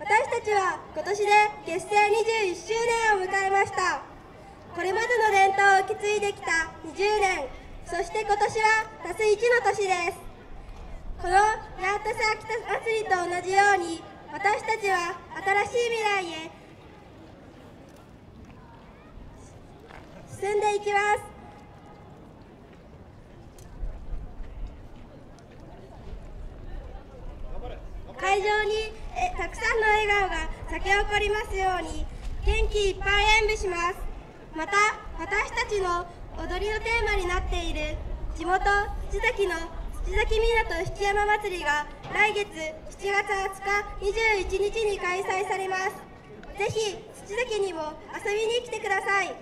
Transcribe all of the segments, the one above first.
私たちは今年で結成21周年を迎えました。これまでの伝統を受け継いできた20年そして今年は足す1の年です。このヤータス秋田祭りと同じように私たちは新しい未来へ進んでいきます。会場にえたくさんの笑顔が咲き誇りますように元気いっぱい演舞します。また私たちの踊りのテーマになっている地元土崎の土崎港七山祭りが来月7月20日21日に開催されます。ぜひ土崎にも遊びに来てください。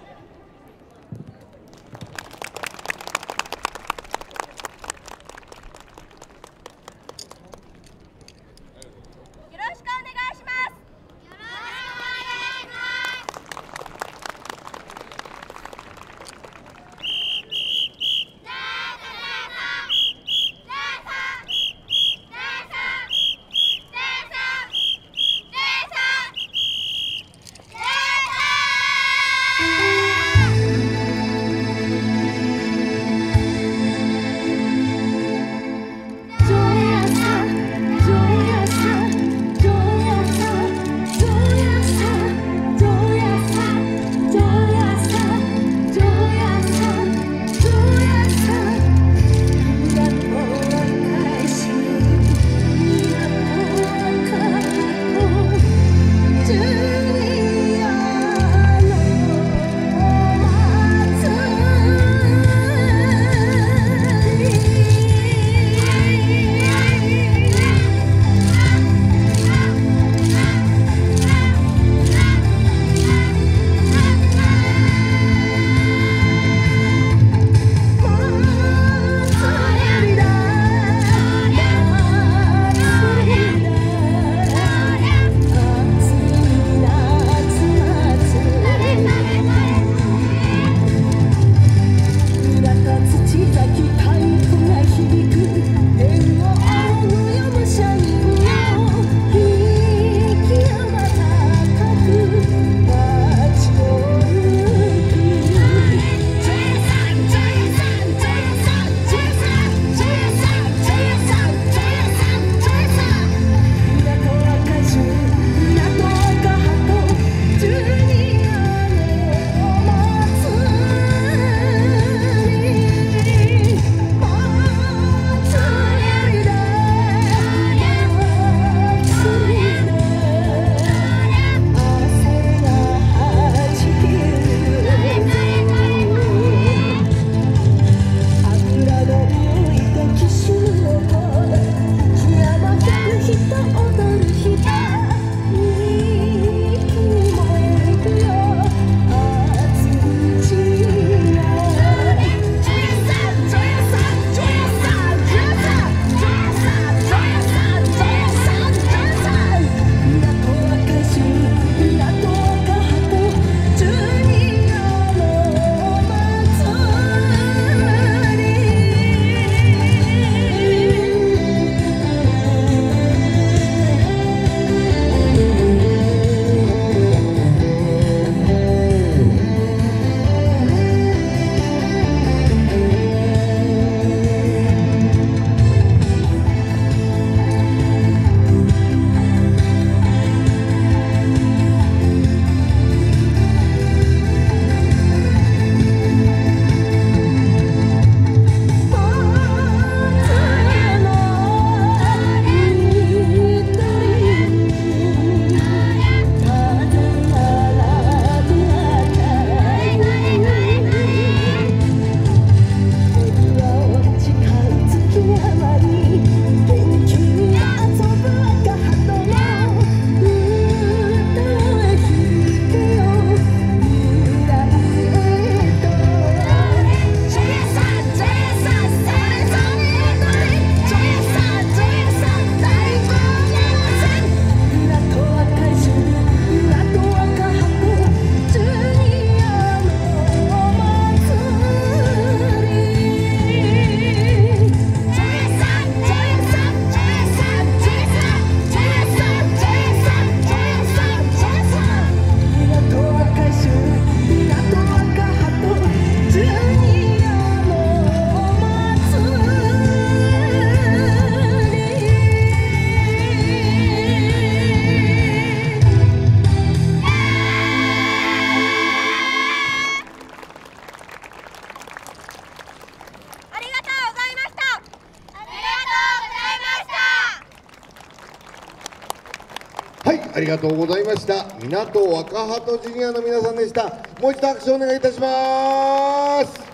ありがとうございました。港若鳩ジュニアの皆さんでした。もう一度拍手お願いいたします。